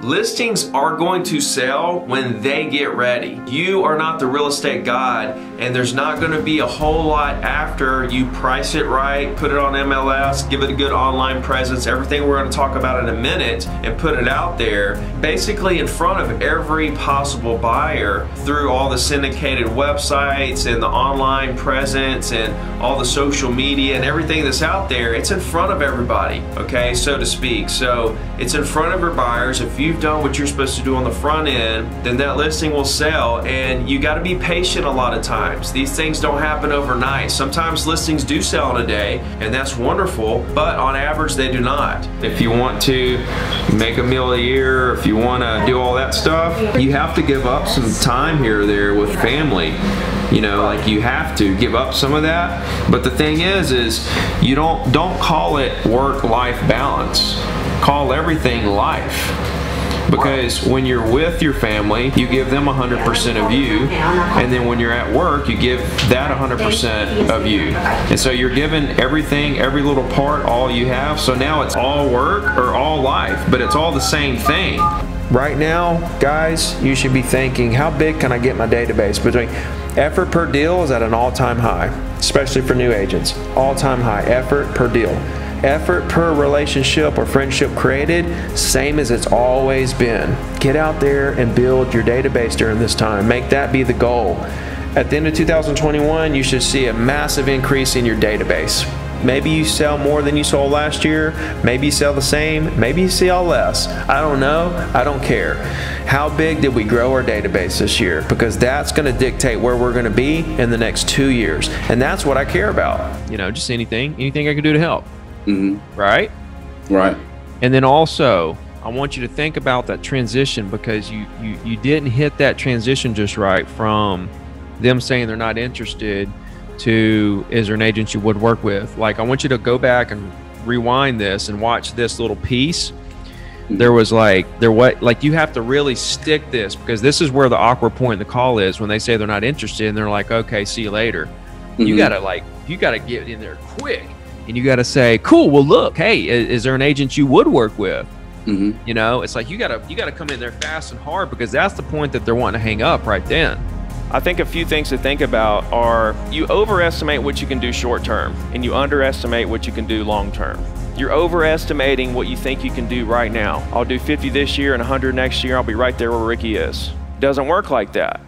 Listings are going to sell when they get ready. You are not the real estate god, and there's not going to be a whole lot after you price it right, put it on MLS, give it a good online presence, everything we're going to talk about in a minute, and put it out there basically in front of every possible buyer through all the syndicated websites and the online presence and all the social media and everything that's out there. It's in front of everybody, okay, so to speak. So it's in front of your buyers. If you've done what you're supposed to do on the front end, then that listing will sell. And you got to be patient a lot of times. These things don't happen overnight. Sometimes listings do sell in a day, and that's wonderful, but on average, they do not. If you want to make a meal a year, if you want to do all that stuff, you have to give up some time here or there with family you know like you have to give up some of that but the thing is is you don't don't call it work life balance call everything life because when you're with your family, you give them 100% of you, and then when you're at work, you give that 100% of you. And so you're given everything, every little part, all you have. So now it's all work or all life, but it's all the same thing. Right now, guys, you should be thinking, how big can I get my database? Between effort per deal is at an all-time high, especially for new agents. All-time high effort per deal. Effort per relationship or friendship created, same as it's always been. Get out there and build your database during this time. Make that be the goal. At the end of 2021, you should see a massive increase in your database. Maybe you sell more than you sold last year. Maybe you sell the same. Maybe you sell less. I don't know. I don't care. How big did we grow our database this year? Because that's going to dictate where we're going to be in the next two years. And that's what I care about. You know, just anything, anything I can do to help. Mm-hmm. Right? Right. And then also, I want you to think about that transition because you, you, you didn't hit that transition just right from them saying they're not interested to is there an agent you would work with. Like, I want you to go back and rewind this and watch this little piece. There was like, there what, like, you have to really stick this because this is where the awkward point in the call is when they say they're not interested and they're like, okay, see you later. Mm-hmm. You got to, like, you got to get in there quick and you got to say, "Cool. Well, look, hey, is, is, there an agent you would work with?" Mm-hmm. You know, it's like you got to you got to come in there fast and hard because that's the point that they're wanting to hang up right then. I think a few things to think about are you overestimate what you can do short term and you underestimate what you can do long term. You're overestimating what you think you can do right now. I'll do 50 this year and 100 next year. I'll be right there where Ricky is. Doesn't work like that.